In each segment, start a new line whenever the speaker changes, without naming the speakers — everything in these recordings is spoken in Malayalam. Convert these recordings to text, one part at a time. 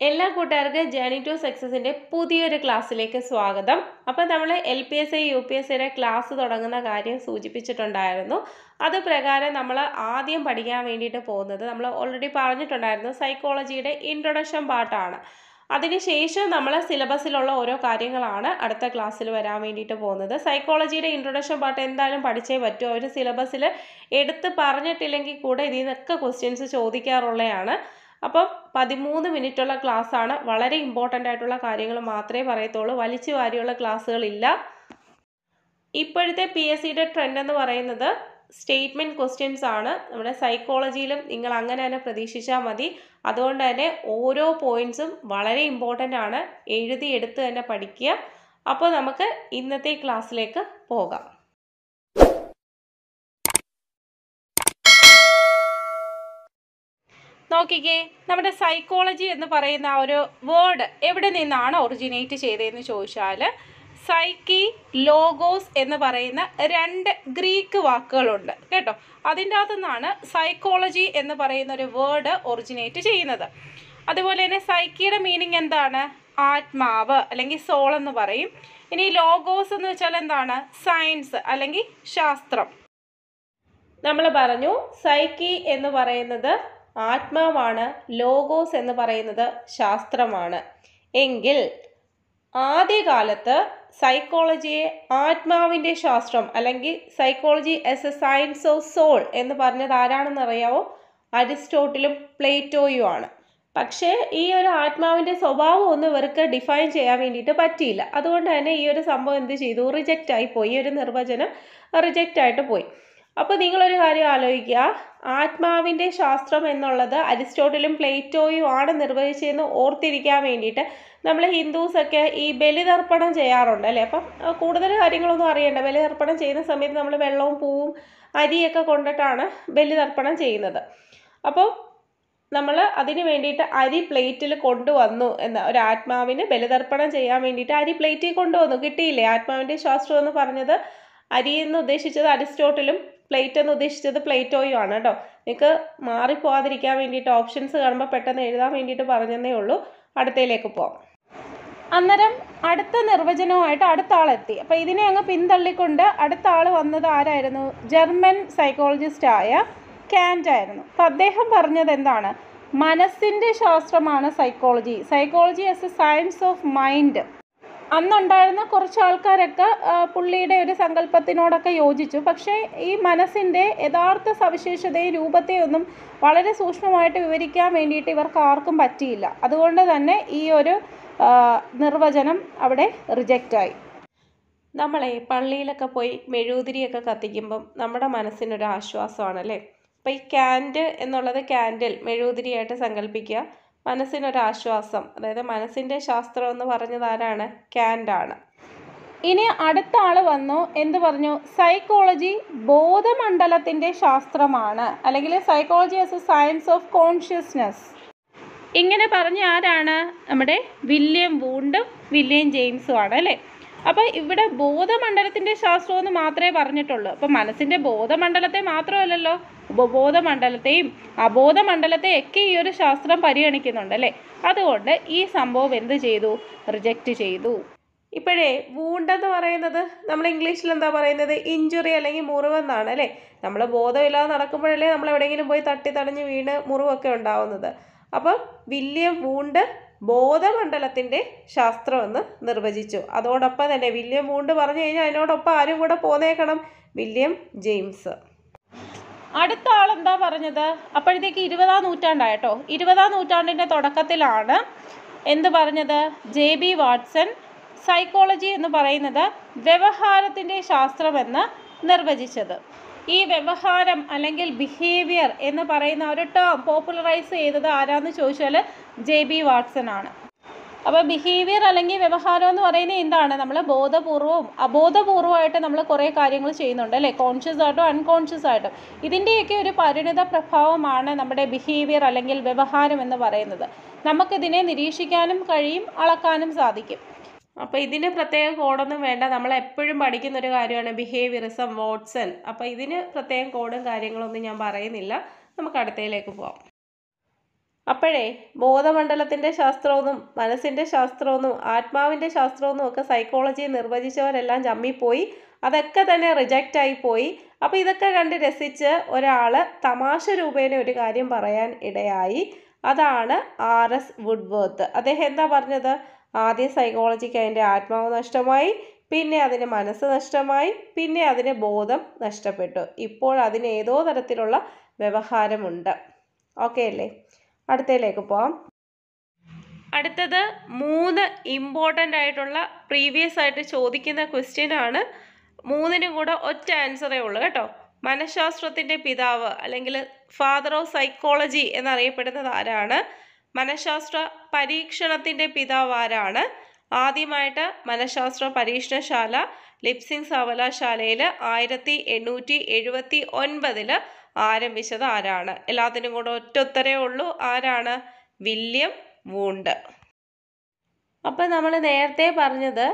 എല്ലാ കൂട്ടുകാർക്കും ജേണി ടു സക്സസിന്റെ പുതിയൊരു ക്ലാസ്സിലേക്ക് സ്വാഗതം. അപ്പോൾ നമ്മൾ L P S I U P S സിയുടെ ക്ലാസ് തുടങ്ങുന്ന കാര്യം സൂചിപ്പിച്ചിട്ടുണ്ടായിരുന്നു. അത് പ്രകാരം നമ്മൾ ആദ്യം പഠിക്കാൻ വേണ്ടിയിട്ട് പോകുന്നത് നമ്മൾ ഓൾറെഡി പറഞ്ഞിട്ടുണ്ടായിരുന്നു സൈക്കോളജിയുടെ ഇൻട്രൊഡക്ഷൻ പാർട്ടാണ് അതിനുശേഷം നമ്മൾ സിലബസിലുള്ള ഓരോ കാര്യങ്ങളാണ് അടുത്ത ക്ലാസ്സിൽ വരാൻ വേണ്ടിയിട്ട് പോകുന്നത്. സൈക്കോളജിയുടെ ഇൻട്രൊഡക്ഷൻ പാർട്ട് എന്തായാലും പഠിച്ചേ പറ്റൂ. അവർ സിലബസിൽ എടുത്ത് പറഞ്ഞിട്ടില്ലെങ്കിൽ കൂടെ ഇതിൽ നിന്നൊക്കെ ക്വസ്റ്റ്യൻസ് ചോദിക്കാറുള്ളതാണ് അപ്പം പതിമൂന്ന് മിനിറ്റുള്ള ക്ലാസ്സാണ്. വളരെ ഇമ്പോർട്ടന്റ് ആയിട്ടുള്ള കാര്യങ്ങൾ മാത്രമേ പറയത്തുള്ളൂ. വലിച്ചു വാരിയുള്ള ക്ലാസ്സുകളില്ല. ഇപ്പോഴത്തെ പി എസ് സിയുടെ ട്രെൻഡ് എന്ന് പറയുന്നത് സ്റ്റേറ്റ്മെന്റ് ക്വസ്റ്റ്യൻസ് ആണ്. നമ്മുടെ സൈക്കോളജിയിലും നിങ്ങൾ അങ്ങനെ തന്നെ പ്രതീക്ഷിച്ചാൽ മതി. അതുകൊണ്ട് തന്നെ ഓരോ പോയിന്റ്സും വളരെ ഇമ്പോർട്ടന്റ് ആണ്. എഴുതി എടുത്ത് തന്നെ പഠിക്കുക. അപ്പോൾ നമുക്ക് ഇന്നത്തെ ക്ലാസ്സിലേക്ക് പോകാം. നോക്കിക്കേ നമ്മുടെ സൈക്കോളജി എന്ന് പറയുന്ന ഒരു വേർഡ് എവിടെ നിന്നാണ് ഒറിജിനേറ്റ് ചെയ്തതെന്ന് ചോദിച്ചാൽ സൈക്കി ലോഗോസ് എന്ന് പറയുന്ന രണ്ട് ഗ്രീക്ക് വാക്കുകളുണ്ട്. കേട്ടോ? അതിന്റെ അകത്തു നിന്നാണ് സൈക്കോളജി എന്ന് പറയുന്ന ഒരു വേർഡ് ഒറിജിനേറ്റ് ചെയ്യുന്നത്. അതുപോലെ തന്നെ സൈക്കിയുടെ മീനിങ് എന്താണ്? ആത്മാവ് അല്ലെങ്കിൽ സോൾ എന്ന് പറയും. ഇനി ലോഗോസ് എന്ന് വെച്ചാൽ എന്താണ്? സയൻസ് അല്ലെങ്കിൽ ശാസ്ത്രം. നമ്മൾ പറഞ്ഞു സൈക്കി എന്ന് പറയുന്നത് ആത്മാവാണ് ലോഗോസ് എന്ന് പറയുന്നത് ശാസ്ത്രമാണ്. എങ്കിൽ ആദ്യകാലത്ത് സൈക്കോളജിയെ ആത്മാവിന്റെ ശാസ്ത്രം അല്ലെങ്കിൽ psychology as a science of soul എന്ന് പറഞ്ഞത് ആരാണെന്ന് അറിയാവോ? അരിസ്റ്റോട്ടിലും പ്ലേറ്റോയും ആണ്. പക്ഷേ ഈ ഒരു ആത്മാവിന്റെ സ്വഭാവം ഒന്നും ഇവർക്ക് ഡിഫൈൻ ചെയ്യാൻ വേണ്ടിയിട്ട് പറ്റിയില്ല. അതുകൊണ്ട് തന്നെ ഈ ഒരു സംഭവം എന്ത് ചെയ്തു? റിജക്റ്റ് ആയി പോയി. ഈ ഒരു നിർവചനം റിജക്റ്റ് ആയിട്ട് പോയി. അപ്പോൾ നിങ്ങളൊരു കാര്യം ആലോചിക്കുക. ആത്മാവിന്റെ ശാസ്ത്രം എന്നുള്ളത് അരിസ്റ്റോട്ടിലും പ്ലേറ്റോയും ആണ് നിർവഹിച്ചതെന്ന് ഓർത്തിരിക്കാൻ വേണ്ടിയിട്ട് നമ്മൾ ഹിന്ദുസൊക്കെ ഈ ബലിതർപ്പണം ചെയ്യാറുണ്ട് അല്ലേ? അപ്പം കൂടുതൽ കാര്യങ്ങളൊന്നും അറിയണ്ട. ബലിതർപ്പണം ചെയ്യുന്ന സമയത്ത് നമ്മൾ വെള്ളവും പൂവും അരിയൊക്കെ കൊണ്ടിട്ടാണ് ബലിതർപ്പണം ചെയ്യുന്നത്. അപ്പോൾ നമ്മൾ അതിന് വേണ്ടിയിട്ട് അരി പ്ലേറ്റിൽ കൊണ്ടുവന്നു എന്ന ഒരു ആത്മാവിന് ബലിതർപ്പണം ചെയ്യാൻ വേണ്ടിയിട്ട് അരി പ്ലേറ്റിൽ കൊണ്ടുവന്നു. കിട്ടിയില്ലേ? ആത്മാവിന്റെ ശാസ്ത്രം എന്ന് പറഞ്ഞത് അരി എന്ന് ഉദ്ദേശിച്ചത് അരിസ്റ്റോട്ടിലും പ്ലേറ്റ് എന്ന് ഉദ്ദേശിച്ചത് പ്ലേറ്റോയും ആണ് കേട്ടോ. നിങ്ങൾക്ക് മാറിപ്പോവാതിരിക്കാൻ വേണ്ടിയിട്ട് ഓപ്ഷൻസ് കാണുമ്പോൾ പെട്ടെന്ന് എഴുതാൻ വേണ്ടിയിട്ട് പറഞ്ഞതേ ഉള്ളൂ. അടുത്തയിലേക്ക് പോവാം. അന്നേരം അടുത്ത നിർവചനവുമായിട്ട് അടുത്ത ആളെത്തി അപ്പോൾ ഇതിനെ അങ്ങ് പിന്തള്ളിക്കൊണ്ട് അടുത്ത ആൾ വന്നത് ആരായിരുന്നു? ജർമ്മൻ ആയ കാന്റ് ആയിരുന്നു. അപ്പോൾ അദ്ദേഹം പറഞ്ഞത് എന്താണ്? മനസ്സിന്റെ ശാസ്ത്രമാണ് psychology psychology as a science of mind അന്നുണ്ടായിരുന്ന കുറച്ച് ആൾക്കാരൊക്കെ പുള്ളിയുടെ ഒരു സങ്കല്പത്തിനോടൊക്കെ യോജിച്ചു. പക്ഷേ ഈ മനസ്സിന്റെ യഥാർത്ഥ സവിശേഷതയും രൂപത്തെയൊന്നും വളരെ സൂക്ഷ്മമായിട്ട് വിവരിക്കാൻ വേണ്ടിയിട്ട് ഇവർക്ക് ആർക്കും പറ്റിയില്ല. അതുകൊണ്ട് തന്നെ ഈ ഒരു നിർവചനം അവിടെ റിജക്റ്റായി നമ്മളെ പള്ളിയിലൊക്കെ പോയി മെഴുകുതിരിയൊക്കെ കത്തിക്കുമ്പം നമ്മുടെ മനസ്സിനൊരു ആശ്വാസമാണല്ലേ? അപ്പോൾ ഈ ക്യാൻഡ് എന്നുള്ളത് ക്യാൻഡിൽ മെഴുകുതിരിയായിട്ട് സങ്കല്പിക്കുക. മനസ്സിനൊരാശ്വാസം അതായത് മനസ്സിന്റെ ശാസ്ത്രം എന്ന് പറഞ്ഞത് ആരാണ്? ക്യാൻഡാണ് ഇനി അടുത്ത ആൾ വന്നു എന്ത് പറഞ്ഞു? സൈക്കോളജി ബോധമണ്ഡലത്തിന്റെ ശാസ്ത്രമാണ്. അല്ലെങ്കിൽ psychology as a science of consciousness ഇങ്ങനെ പറഞ്ഞ ആരാണ്? നമ്മുടെ വില്യം വൂണ്ടും വില്യം ജെയിംസും ആണ് അല്ലേ? അപ്പോൾ ഇവിടെ ബോധമണ്ഡലത്തിന്റെ ശാസ്ത്രം എന്ന് മാത്രമേ പറഞ്ഞിട്ടുള്ളൂ. അപ്പോൾ മനസ്സിന്റെ ബോധമണ്ഡലത്തെ മാത്രമല്ലല്ലോ ഉപബോധമണ്ഡലത്തെയും അബോധമണ്ഡലത്തെയൊക്കെ ഈ ഒരു ശാസ്ത്രം പരിഗണിക്കുന്നുണ്ട് അല്ലേ? അതുകൊണ്ട് ഈ സംഭവം എന്ത് ചെയ്തു? റിജക്റ്റ് ചെയ്തു. ഇപ്പോഴേ വൂണ്ടെന്ന് പറയുന്നത് നമ്മൾ ഇംഗ്ലീഷിൽ എന്താ പറയുന്നത്? ഇഞ്ചുറി അല്ലെങ്കിൽ മുറിവെന്നാണ് അല്ലേ? നമ്മൾ ബോധമില്ലാതെ നടക്കുമ്പോഴല്ലേ നമ്മൾ എവിടെയെങ്കിലും പോയി തട്ടി തടഞ്ഞ് വീണ് മുറിവൊക്കെ ഉണ്ടാവുന്നത്. അപ്പം വില്യം വൂണ്ട് ബോധമണ്ഡലത്തിന്റെ ശാസ്ത്രമെന്ന് നിർവചിച്ചു. അതോടൊപ്പം തന്നെ വില്യം വൂണ്ട് പറഞ്ഞു കഴിഞ്ഞാൽ അതിനോടൊപ്പം ആരും കൂടെ പോന്നേക്കണം. William James. അടുത്ത ആൾ എന്താ പറഞ്ഞത്? അപ്പോഴത്തേക്ക് ഇരുപതാം നൂറ്റാണ്ടായിട്ടോ? ഇരുപതാം നൂറ്റാണ്ടിന്റെ തുടക്കത്തിലാണ് എന്ത് പറഞ്ഞത്? ജെ ബി വാട്സൺ സൈക്കോളജി എന്ന് പറയുന്നത് വ്യവഹാരത്തിന്റെ ശാസ്ത്രമെന്ന് നിർവചിച്ചത്. ഈ വ്യവഹാരം അല്ലെങ്കിൽ ബിഹേവിയർ എന്ന് പറയുന്ന ഒരു ടേം പോപ്പുലറൈസ് ചെയ്തത് ആരാന്ന് ചോദിച്ചാൽ ജെ ബി വാട്സൺ ആണ്. അപ്പോൾ ബിഹേവിയർ അല്ലെങ്കിൽ വ്യവഹാരം എന്ന് പറയുന്നത് എന്താണ്? നമ്മൾ ബോധപൂർവവും അബോധപൂർവമായിട്ട് നമ്മൾ കുറേ കാര്യങ്ങൾ ചെയ്യുന്നുണ്ട് അല്ലേ? കോൺഷ്യസ് ആയിട്ടും അൺകോൺഷ്യസ് ആയിട്ടും. ഇതിന്റെയൊക്കെ ഒരു പരിണിത പ്രഭാവമാണ് നമ്മുടെ ബിഹേവിയർ അല്ലെങ്കിൽ വ്യവഹാരം എന്ന് പറയുന്നത്. നമുക്കിതിനെ നിരീക്ഷിക്കാനും കഴിയും അളക്കാനും സാധിക്കും. അപ്പോൾ ഇതിന് പ്രത്യേക കോഡൊന്നും വേണ്ട. നമ്മൾ എപ്പോഴും പഠിക്കുന്ന ഒരു കാര്യമാണ് ബിഹേവിയറിസം വാട്സൺ അപ്പോൾ ഇതിന് പ്രത്യേകം കോഡും കാര്യങ്ങളൊന്നും ഞാൻ പറയുന്നില്ല. നമുക്ക് അടുത്തയിലേക്ക് പോവാം.
അപ്പോഴേ ബോധമണ്ഡലത്തിന്റെ ശാസ്ത്രമൊന്നും മനസ്സിന്റെ ശാസ്ത്രമൊന്നും ആത്മാവിന്റെ ശാസ്ത്രമൊന്നും ഒക്കെ സൈക്കോളജി നിർവചിച്ചവരെല്ലാം ചമ്മിപ്പോയി. അതൊക്കെ തന്നെ റിജക്റ്റ് ആയി പോയി. അപ്പോൾ ഇതൊക്കെ കണ്ട് രസിച്ച് ഒരാൾ തമാശ രൂപേണ ഒരു കാര്യം പറയാൻ ഇടയായി. അതാണ് ആർ എസ് വുഡ്വേർത്ത്. അദ്ദേഹം എന്താ പറഞ്ഞത്? ആദ്യം സൈക്കോളജിക്ക് അതിന്റെ ആത്മാവ് നഷ്ടമായി പിന്നെ അതിന് മനസ്സ് നഷ്ടമായി പിന്നെ അതിന് ബോധം നഷ്ടപ്പെട്ടു. ഇപ്പോൾ അതിന് ഏതോ തരത്തിലുള്ള വ്യവഹാരമുണ്ട്. ഓക്കെ അല്ലേ? അടുത്തയിലേക്ക് പോവാം. അടുത്തത് മൂന്ന് ഇമ്പോർട്ടന്റ് ആയിട്ടുള്ള പ്രീവിയസ് ആയിട്ട് ചോദിക്കുന്ന ക്വസ്റ്റ്യൻ ആണ്. മൂന്നിനും കൂടെ ഒറ്റ ആൻസറേ ഉള്ളൂ കേട്ടോ. മനഃശാസ്ത്രത്തിന്റെ പിതാവ് അല്ലെങ്കിൽ ഫാദർ ഓഫ് സൈക്കോളജി എന്നറിയപ്പെടുന്നത് ആരാണ്? മനഃശാസ്ത്ര പരീക്ഷണത്തിന്റെ പിതാവ് ആരാണ് ആദ്യമായിട്ട് മനഃശാസ്ത്ര പരീക്ഷണശാല ലിപ്സിംഗ് സർവകലാശാലയിൽ ആയിരത്തി എണ്ണൂറ്റി എഴുപത്തി ഒൻപതിൽ ആരംഭിച്ചത് ആരാണ്? എല്ലാത്തിനും കൂടെ ഒറ്റൊത്തരേ ഉള്ളൂ. ആരാണ്? William Wundt. അപ്പം നമ്മൾ നേരത്തെ പറഞ്ഞത്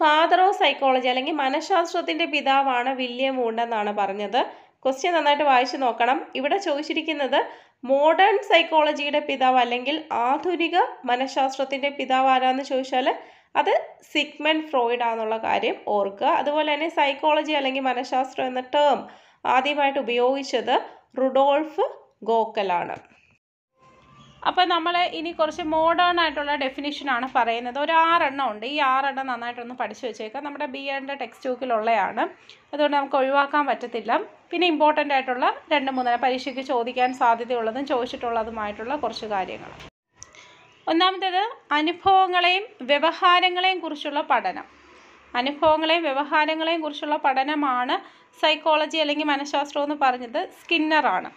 ഫാദർ ഓഫ് സൈക്കോളജി അല്ലെങ്കിൽ മനഃശാസ്ത്രത്തിന്റെ പിതാവാണ് വില്യം വൂണ്ട് എന്നാണ് പറഞ്ഞത്. ക്വസ്റ്റ്യൻ നന്നായിട്ട് വായിച്ചു നോക്കണം. ഇവിടെ ചോദിച്ചിരിക്കുന്നത് മോഡേൺ സൈക്കോളജിയുടെ പിതാവ് അല്ലെങ്കിൽ ആധുനിക മനഃശാസ്ത്രത്തിന്റെ പിതാവ് ആരാന്ന് ചോദിച്ചാൽ അത് സിഗ്മൻ ഫ്രോയിഡ് ആണെന്നുള്ള കാര്യം ഓർക്കുക. അതുപോലെ തന്നെ സൈക്കോളജി അല്ലെങ്കിൽ മനഃശാസ്ത്രം എന്ന ടേം ആദ്യമായിട്ട് ഉപയോഗിച്ചത് റുഡോൾഫ് ഗോക്കലാണ്. അപ്പോൾ നമ്മൾ ഇനി കുറച്ച് മോഡേൺ ആയിട്ടുള്ള ഡെഫിനിഷനാണ് പറയുന്നത്. ഒരു ആറെണ്ണം ഉണ്ട്. ഈ ആറെണ്ണം നന്നായിട്ടൊന്ന് പഠിച്ചു വെച്ചേക്കാം. നമ്മുടെ ബി എഡിന്റെ ടെക്സ്റ്റ് ബുക്കിലുള്ളതാണ് അതുകൊണ്ട് നമുക്ക് ഒഴിവാക്കാൻ പറ്റത്തില്ല. പിന്നെ ഇമ്പോർട്ടന്റ് ആയിട്ടുള്ള രണ്ട് മൂന്നര പരീക്ഷയ്ക്ക് ചോദിക്കാൻ സാധ്യതയുള്ളതും ചോദിച്ചിട്ടുള്ളതുമായിട്ടുള്ള കുറച്ച് കാര്യങ്ങൾ. ഒന്നാമത്തേത് അനുഭവങ്ങളെയും വ്യവഹാരങ്ങളെയും കുറിച്ചുള്ള പഠനം. അനുഭവങ്ങളെയും വ്യവഹാരങ്ങളെയും കുറിച്ചുള്ള പഠനമാണ് സൈക്കോളജി അല്ലെങ്കിൽ മനഃശാസ്ത്രം എന്ന് പറഞ്ഞത് സ്കിന്നറാണ്.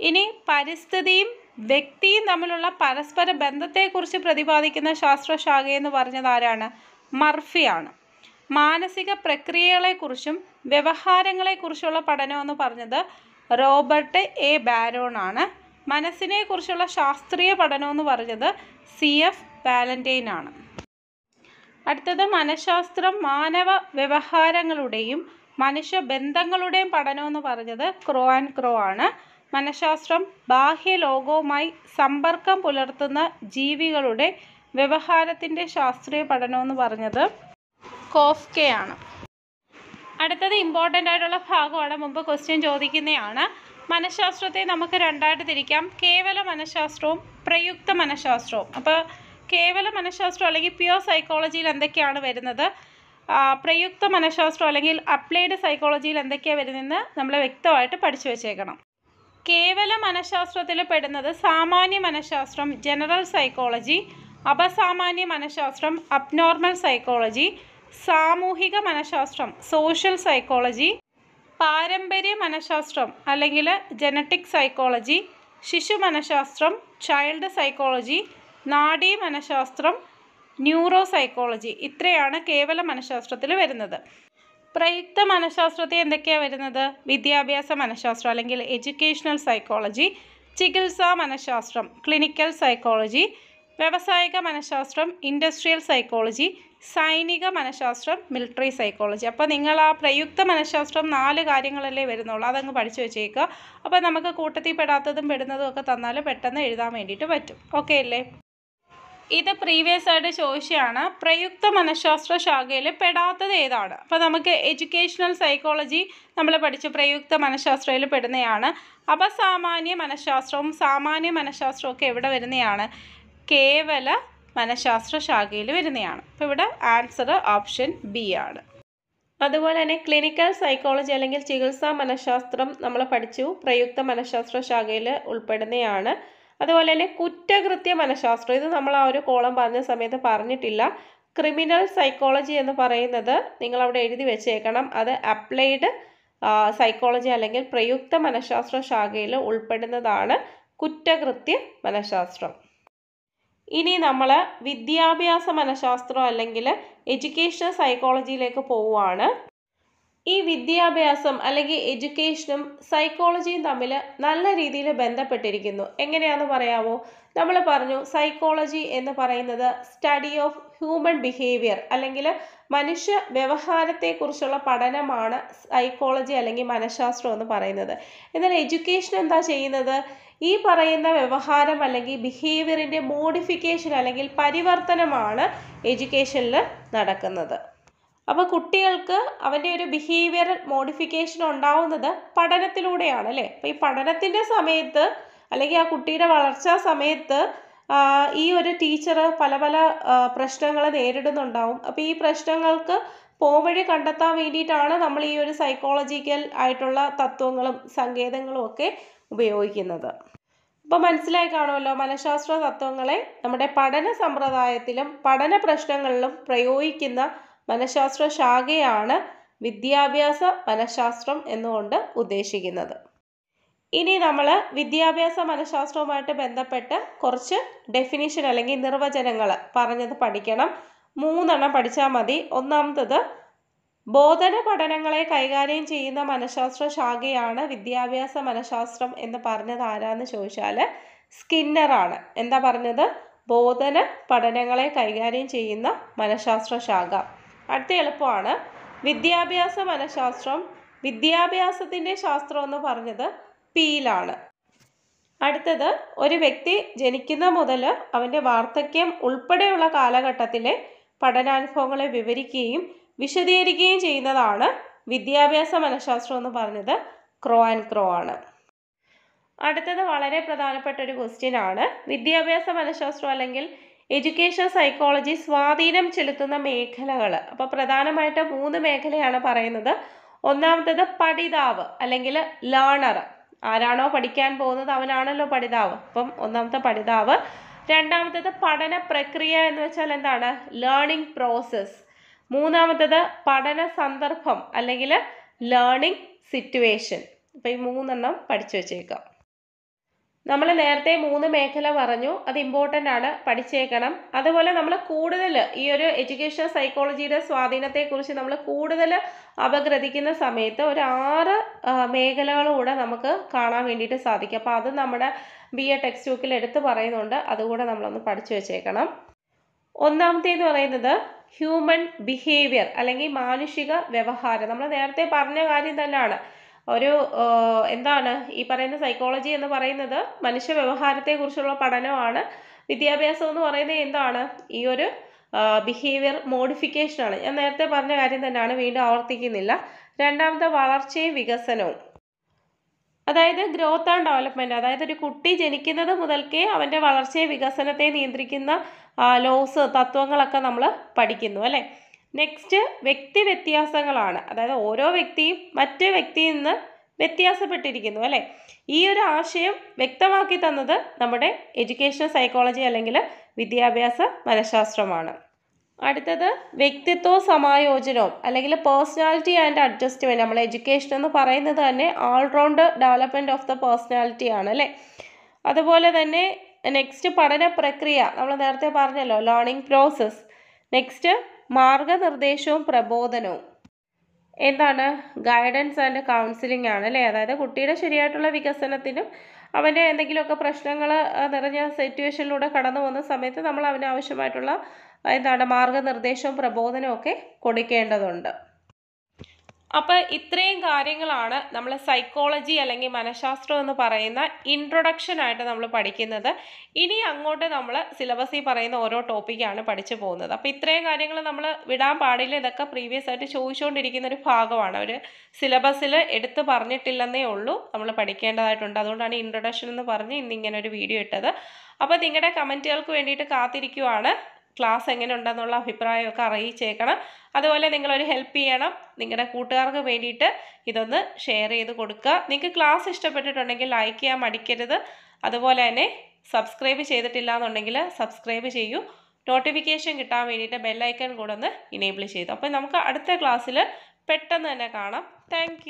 ഇനി പരിസ്ഥിതിയും വ്യക്തിയും തമ്മിലുള്ള പരസ്പര ബന്ധത്തെക്കുറിച്ച് പ്രതിപാദിക്കുന്ന ശാസ്ത്രശാഖയെന്ന് പറഞ്ഞത് ആരാണ്? മർഫിയാണ് മാനസിക പ്രക്രിയകളെക്കുറിച്ചും വ്യവഹാരങ്ങളെക്കുറിച്ചുള്ള പഠനം എന്ന് പറഞ്ഞത് റോബർട്ട് എ. ബാരോൺ ആണ്. മനസ്സിനെക്കുറിച്ചുള്ള ശാസ്ത്രീയ പഠനം എന്ന് പറഞ്ഞത് സി. എഫ്. വാലന്റൈൻ ആണ്. അടുത്തത് മനഃശാസ്ത്രം മാനവ വ്യവഹാരങ്ങളുടെയും മനുഷ്യ ബന്ധങ്ങളുടെയും പഠനം എന്ന് പറഞ്ഞത് ക്രോ ആൻഡ് ക്രോ ആണ്. മനഃശാസ്ത്രം ബാഹ്യ ലോകവുമായി സമ്പർക്കം പുലർത്തുന്ന ജീവികളുടെ വ്യവഹാരത്തിന്റെ ശാസ്ത്രീയ പഠനം എന്ന് പറഞ്ഞത് കോഫ്കെയാണ്. അടുത്തത് ഇമ്പോർട്ടന്റ് ആയിട്ടുള്ള ഭാഗമാണ്. മുമ്പ് ക്വസ്റ്റ്യൻ ചോദിക്കുന്നതാണ് മനഃശാസ്ത്രത്തെ നമുക്ക് രണ്ടായിട്ട് തിരിക്കാം. കേവല മനഃശാസ്ത്രവും പ്രയുക്ത മനഃശാസ്ത്രവും. അപ്പോൾ കേവല മനഃശാസ്ത്രം അല്ലെങ്കിൽ പ്യുവർ സൈക്കോളജിയിൽ എന്തൊക്കെയാണ് വരുന്നത്? പ്രയുക്ത മനഃശാസ്ത്രം അല്ലെങ്കിൽ അപ്ലൈഡ് സൈക്കോളജിയിൽ എന്തൊക്കെയാണ് വരുന്നതെന്ന് നമ്മൾ വ്യക്തമായിട്ട് പഠിച്ചു വെച്ചേക്കണം. കേവല മനഃശാസ്ത്രത്തിൽ പെടുന്നത് സാമാന്യ മനഃശാസ്ത്രം ജനറൽ സൈക്കോളജി അപസാമാന്യ മനഃശാസ്ത്രം അബ്നോർമൽ സൈക്കോളജി സാമൂഹിക മനഃശാസ്ത്രം സോഷ്യൽ സൈക്കോളജി പാരമ്പര്യ മനഃശാസ്ത്രം അല്ലെങ്കിൽ ജനറ്റിക് സൈക്കോളജി ശിശു മനഃശാസ്ത്രം ചൈൽഡ് സൈക്കോളജി നാഡീ മനഃശാസ്ത്രം ന്യൂറോ സൈക്കോളജി ഇത്രയാണ് കേവല മനഃശാസ്ത്രത്തിൽ വരുന്നത്. പ്രയുക്ത മനഃശാസ്ത്രത്തെ എന്തൊക്കെയാണ് വരുന്നത്? വിദ്യാഭ്യാസ മനഃശാസ്ത്രം അല്ലെങ്കിൽ എഡ്യൂക്കേഷണൽ സൈക്കോളജി ചികിത്സാ മനഃശാസ്ത്രം ക്ലിനിക്കൽ സൈക്കോളജി വ്യാവസായിക മനഃശാസ്ത്രം ഇൻഡസ്ട്രിയൽ സൈക്കോളജി സൈനിക മനഃശാസ്ത്രം മിലിറ്ററി സൈക്കോളജി. അപ്പോൾ നിങ്ങൾ ആ പ്രയുക്ത മനഃശാസ്ത്രം നാല് കാര്യങ്ങളല്ലേ വരുന്നുള്ളൂ. അതങ്ങ് പഠിച്ചു വെച്ചേക്കുക. അപ്പോൾ നമുക്ക് കൂട്ടത്തിൽ പെടാത്തതും പെടുന്നതും ഒക്കെ തന്നാൽ പെട്ടെന്ന് എഴുതാൻ വേണ്ടിയിട്ട് പറ്റും. ഓക്കെ അല്ലേ? ഇത് പ്രീവിയസ് ആയിട്ട് ചോദിച്ചതാണ് പ്രയുക്ത മനഃശാസ്ത്ര ശാഖയിൽ പെടാത്തത് ഏതാണ്? അപ്പോൾ നമുക്ക് എഡ്യൂക്കേഷണൽ സൈക്കോളജി നമ്മൾ പഠിച്ചു പ്രയുക്ത മനഃശാസ്ത്രയിൽ പെടുന്നതാണ് അപസാമാന്യ മനഃശാസ്ത്രവും സാമാന്യ മനഃശാസ്ത്രവും ഒക്കെ എവിടെ വരുന്നതാണ് കേവല മനഃശാസ്ത്ര ശാഖയിൽ വരുന്നതാണ് അപ്പോൾ ഇവിടെ ആൻസർ ഓപ്ഷൻ ബി ആണ്. അതുപോലെ തന്നെ ക്ലിനിക്കൽ സൈക്കോളജി അല്ലെങ്കിൽ ചികിത്സാ മനഃശാസ്ത്രം നമ്മൾ പഠിച്ചു പ്രയുക്ത മനഃശാസ്ത്ര ശാഖയിൽ ഉൾപ്പെടുന്നതാണ് അതുപോലെ തന്നെ കുറ്റകൃത്യ മനഃശാസ്ത്രം. ഇത് നമ്മൾ ആ ഒരു കോളം പറഞ്ഞ സമയത്ത് പറഞ്ഞിട്ടില്ല. ക്രിമിനൽ സൈക്കോളജി എന്ന് പറയുന്നത് നിങ്ങൾ അവിടെ എഴുതി വെച്ചേക്കണം. അത് അപ്ലൈഡ് സൈക്കോളജി അല്ലെങ്കിൽ പ്രയുക്ത മനഃശാസ്ത്ര ശാഖയിൽ ഉൾപ്പെടുന്നതാണ് കുറ്റകൃത്യ മനഃശാസ്ത്രം. ഇനി നമ്മൾ വിദ്യാഭ്യാസ മനഃശാസ്ത്രം അല്ലെങ്കിൽ എഡ്യൂക്കേഷണൽ സൈക്കോളജിയിലേക്ക് പോവുകയാണ്.
ഈ വിദ്യാഭ്യാസം അല്ലെങ്കിൽ എഡ്യൂക്കേഷനും സൈക്കോളജിയും തമ്മിൽ നല്ല രീതിയിൽ ബന്ധപ്പെട്ടിരിക്കുന്നു. എങ്ങനെയാണെന്ന് പറയാമോ? നമ്മൾ പറഞ്ഞു സൈക്കോളജി എന്ന് പറയുന്നത് സ്റ്റഡി ഓഫ് ഹ്യൂമൻ ബിഹേവിയർ അല്ലെങ്കിൽ മനുഷ്യ വ്യവഹാരത്തെക്കുറിച്ചുള്ള പഠനമാണ് സൈക്കോളജി അല്ലെങ്കിൽ മനഃശാസ്ത്രം എന്ന് പറയുന്നത്. എന്നാൽ എഡ്യൂക്കേഷൻ എന്താ ചെയ്യുന്നത്? ഈ പറയുന്ന വ്യവഹാരം അല്ലെങ്കിൽ ബിഹേവിയറിന്റെ മോഡിഫിക്കേഷൻ അല്ലെങ്കിൽ പരിവർത്തനമാണ് എഡ്യൂക്കേഷനിൽ നടക്കുന്നത്. അപ്പോൾ കുട്ടികൾക്ക് അവന്റെ ഒരു ബിഹേവിയർ മോഡിഫിക്കേഷൻ ഉണ്ടാവുന്നത് പഠനത്തിലൂടെയാണ് അല്ലേ? അപ്പോൾ ഈ പഠനത്തിന്റെ സമയത്ത് അല്ലെങ്കിൽ ആ കുട്ടിയുടെ വളർച്ചാ സമയത്ത് ഈ ഒരു ടീച്ചർ പല പല പ്രശ്നങ്ങൾ നേരിടുന്നുണ്ടാവും. അപ്പോൾ ഈ പ്രശ്നങ്ങൾക്ക് പോംവഴി കണ്ടെത്താൻ വേണ്ടിയിട്ടാണ് നമ്മൾ ഈ ഒരു സൈക്കോളജിക്കൽ ആയിട്ടുള്ള തത്വങ്ങളും സങ്കേതങ്ങളും ഒക്കെ ഉപയോഗിക്കുന്നത്. അപ്പോൾ മനസ്സിലായി കാണുമല്ലോ മനഃശാസ്ത്ര തത്വങ്ങളെ നമ്മുടെ പഠന സമ്പ്രദായത്തിലും പഠന പ്രശ്നങ്ങളിലും പ്രയോഗിക്കുന്ന മനഃശാസ്ത്ര ശാഖയാണ് വിദ്യാഭ്യാസ മനഃശാസ്ത്രം എന്നുകൊണ്ട് ഉദ്ദേശിക്കുന്നത്. ഇനി നമ്മൾ വിദ്യാഭ്യാസ മനഃശാസ്ത്രവുമായിട്ട് ബന്ധപ്പെട്ട് കുറച്ച് ഡെഫിനിഷൻ അല്ലെങ്കിൽ നിർവചനങ്ങൾ പറഞ്ഞത് പഠിക്കണം. മൂന്നെണ്ണം പഠിച്ചാൽ മതി. ഒന്നാമത്തത് ബോധന പഠനങ്ങളെ കൈകാര്യം ചെയ്യുന്ന മനഃശാസ്ത്ര ശാഖയാണ് വിദ്യാഭ്യാസ മനഃശാസ്ത്രം എന്ന് പറഞ്ഞത് ആരാന്ന് ചോദിച്ചാൽ സ്കിന്നറാണ് എന്താ പറഞ്ഞത്? ബോധന പഠനങ്ങളെ കൈകാര്യം ചെയ്യുന്ന മനഃശാസ്ത്ര ശാഖ. അടുത്ത എളുപ്പമാണ്. വിദ്യാഭ്യാസ മനഃശാസ്ത്രം വിദ്യാഭ്യാസത്തിന്റെ ശാസ്ത്രം എന്ന് പറഞ്ഞത് പിയിലാണ് അടുത്തത് ഒരു വ്യക്തി ജനിക്കുന്ന മുതൽ അവന്റെ വാർദ്ധക്യം ഉൾപ്പെടെയുള്ള കാലഘട്ടത്തിലെ പഠനാനുഭവങ്ങളെ വിവരിക്കുകയും വിശദീകരിക്കുകയും ചെയ്യുന്നതാണ് വിദ്യാഭ്യാസ മനഃശാസ്ത്രം എന്ന് പറഞ്ഞത് ക്രോ ആൻഡ് ക്രോ ആണ്. അടുത്തത് വളരെ പ്രധാനപ്പെട്ട ഒരു ക്വസ്റ്റ്യൻ ആണ്. വിദ്യാഭ്യാസ മനഃശാസ്ത്രം അല്ലെങ്കിൽ എഡ്യൂക്കേഷൻ സൈക്കോളജി സ്വാധീനം ചെലുത്തുന്ന മേഖലകൾ അപ്പോൾ പ്രധാനമായിട്ട് മൂന്ന് മേഖലയാണ് പറയുന്നത്. ഒന്നാമത്തേത് പഠിതാവ് അല്ലെങ്കിൽ ലേണർ ആരാണോ പഠിക്കാൻ പോകുന്നത് അവനാണല്ലോ പഠിതാവ്. അപ്പം ഒന്നാമത്തെ പഠിതാവ്. രണ്ടാമത്തേത് പഠന പ്രക്രിയ എന്ന് വെച്ചാൽ എന്താണ്? ലേണിംഗ് പ്രോസസ്സ് മൂന്നാമത്തേത് പഠന സന്ദർഭം അല്ലെങ്കിൽ ലേണിംഗ് സിറ്റുവേഷൻ അപ്പോൾ ഈ മൂന്നെണ്ണം പഠിച്ചു വെച്ചേക്കാം. നമ്മൾ നേരത്തെ മൂന്ന് മേഖല പറഞ്ഞു. അത് ഇമ്പോർട്ടന്റ് ആണ്. പഠിച്ചേക്കണം. അതുപോലെ നമ്മൾ കൂടുതൽ ഈ ഒരു എഡ്യൂക്കേഷൻ സൈക്കോളജിയുടെ സ്വാധീനത്തെക്കുറിച്ച് നമ്മൾ കൂടുതൽ അപഗ്രഥിക്കുന്ന സമയത്ത് ഒരു ആറ് മേഖലകളൂടെ നമുക്ക് കാണാൻ വേണ്ടിയിട്ട് സാധിക്കും. അപ്പോൾ അത് നമ്മുടെ ബി എ ടെക്സ്റ്റ് ബുക്കിൽ എടുത്ത് പറയുന്നുണ്ട്. അതുകൂടെ നമ്മളൊന്ന് പഠിച്ചു വെച്ചേക്കണം. ഒന്നാമത്തേന്ന് പറയുന്നത് ഹ്യൂമൻ ബിഹേവിയർ അല്ലെങ്കിൽ മാനുഷിക വ്യവഹാരം. നമ്മൾ നേരത്തെ പറഞ്ഞ കാര്യം തന്നെയാണ്. ഒരു എന്താണ് ഈ പറയുന്ന സൈക്കോളജി എന്ന് പറയുന്നത് മനുഷ്യ വ്യവഹാരത്തെക്കുറിച്ചുള്ള പഠനമാണ്. വിദ്യാഭ്യാസം എന്ന് പറയുന്നത് എന്താണ്? ഈ ഒരു ബിഹേവിയർ മോഡിഫിക്കേഷനാണ് ഞാൻ നേരത്തെ പറഞ്ഞ കാര്യം തന്നെയാണ് വീണ്ടും ആവർത്തിക്കുന്നില്ല. രണ്ടാമത്തെ വളർച്ചയും വികസനവും. അതായത് ഗ്രോത്ത് ആൻഡ് ഡെവലപ്മെന്റ് അതായത് ഒരു കുട്ടി ജനിക്കുന്നത് മുതൽക്കേ അവന്റെ വളർച്ചയെ വികസനത്തെ നിയന്ത്രിക്കുന്ന ലോസ് തത്വങ്ങളൊക്കെ നമ്മൾ പഠിക്കുന്നു അല്ലേ? നെക്സ്റ്റ് വ്യക്തി വ്യത്യാസങ്ങളാണ്. അതായത് ഓരോ വ്യക്തിയും മറ്റ് വ്യക്തിയിൽ നിന്ന് വ്യത്യാസപ്പെട്ടിരിക്കുന്നു അല്ലേ? ഈ ഒരു ആശയം വ്യക്തമാക്കി തന്നത് നമ്മുടെ എഡ്യൂക്കേഷൻ സൈക്കോളജി അല്ലെങ്കിൽ വിദ്യാഭ്യാസ മനഃശാസ്ത്രമാണ്. അടുത്തത് വ്യക്തിത്വ സമായോജനവും അല്ലെങ്കിൽ പേഴ്സണാലിറ്റി ആൻഡ് അഡ്ജസ്റ്റ്മെന്റ് നമ്മൾ എഡ്യൂക്കേഷൻ എന്ന് പറയുന്നത് തന്നെ all round development of the personality ആണ് അല്ലേ? അതുപോലെ തന്നെ നെക്സ്റ്റ് പഠന പ്രക്രിയ. നമ്മൾ നേരത്തെ പറഞ്ഞല്ലോ ലേണിംഗ് പ്രോസസ്സ് നെക്സ്റ്റ് മാർഗനിർദ്ദേശവും പ്രബോധനവും. എന്താണ്? ഗൈഡൻസ് ആൻഡ് കൗൺസിലിംഗ് ആണ് അല്ലേ? അതായത് കുട്ടിയുടെ ശരിയായിട്ടുള്ള വികസനത്തിനും അവന്റെ എന്തെങ്കിലുമൊക്കെ പ്രശ്നങ്ങൾ നിറഞ്ഞ സിറ്റുവേഷനിലൂടെ കടന്നു പോകുന്ന സമയത്ത് നമ്മൾ അവന് ആവശ്യമായിട്ടുള്ള എന്താണ് മാർഗനിർദ്ദേശവും പ്രബോധനവും ഒക്കെ കൊടുക്കേണ്ടതുണ്ട്. അപ്പോൾ ഇത്രയും കാര്യങ്ങളാണ് നമ്മൾ സൈക്കോളജി അല്ലെങ്കിൽ മനഃശാസ്ത്രം എന്ന് പറയുന്ന ഇൻട്രൊഡക്ഷൻ ആയിട്ട് നമ്മൾ പഠിക്കുന്നത്. ഇനി അങ്ങോട്ട് നമ്മൾ സിലബസിൽ പറയുന്ന ഓരോ ടോപ്പിക്കാണ് പഠിച്ചു പോകുന്നത്. അപ്പോൾ ഇത്രയും കാര്യങ്ങൾ നമ്മൾ വിടാൻ പാടില്ല. ഇതൊക്കെ പ്രീവിയസ് ആയിട്ട് ചോദിച്ചുകൊണ്ടിരിക്കുന്ന ഒരു ഭാഗമാണ്. ഒരു സിലബസിൽ എടുത്ത് പറഞ്ഞിട്ടില്ലെന്നേ ഉള്ളൂ. നമ്മൾ പഠിക്കേണ്ടതായിട്ടുണ്ട്. അതുകൊണ്ടാണ് ഇൻട്രൊഡക്ഷൻ എന്ന് പറഞ്ഞ് ഇന്ന് ഇങ്ങനെ ഒരു വീഡിയോ ഇട്ടത്. അപ്പോൾ നിങ്ങളുടെ കമന്റുകൾക്ക് വേണ്ടിയിട്ട് കാത്തിരിക്കുവാണ്. ക്ലാസ് എങ്ങനെ ഉണ്ടെന്നുള്ള അഭിപ്രായമൊക്കെ അറിയിച്ചേക്കണം. അതുപോലെ നിങ്ങളൊരു ഹെൽപ്പ് ചെയ്യണം. നിങ്ങളുടെ കൂട്ടുകാർക്ക് വേണ്ടിയിട്ട് ഇതൊന്ന് ഷെയർ ചെയ്ത് കൊടുക്കുക. നിങ്ങൾക്ക് ക്ലാസ് ഇഷ്ടപ്പെട്ടിട്ടുണ്ടെങ്കിൽ ലൈക്ക് ചെയ്യാൻ മടിക്കരുത്. അതുപോലെ തന്നെ സബ്സ്ക്രൈബ് ചെയ്തിട്ടില്ല എന്നുണ്ടെങ്കിൽ സബ്സ്ക്രൈബ് ചെയ്യൂ. നോട്ടിഫിക്കേഷൻ കിട്ടാൻ വേണ്ടിയിട്ട് ബെല്ലൈക്കൺ കൂടെ ഒന്ന് ഇനേബിൾ ചെയ്തു. അപ്പോൾ നമുക്ക് അടുത്ത ക്ലാസ്സിൽ പെട്ടെന്ന് തന്നെ കാണാം. താങ്ക്